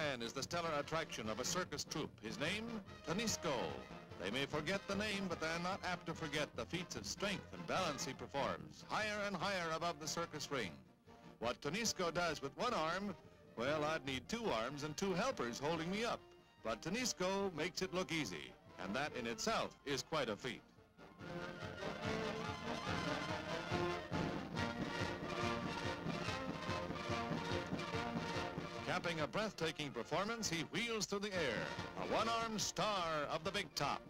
man is the stellar attraction of a circus troupe. His name, Tanisco. They may forget the name, but they're not apt to forget the feats of strength and balance he performs, higher and higher above the circus ring. What Tanisco does with one arm, well, I'd need two arms and two helpers holding me up. But Tanisco makes it look easy, and that in itself is quite a feat. Capping a breathtaking performance, he wheels through the air, a one-armed star of the big top.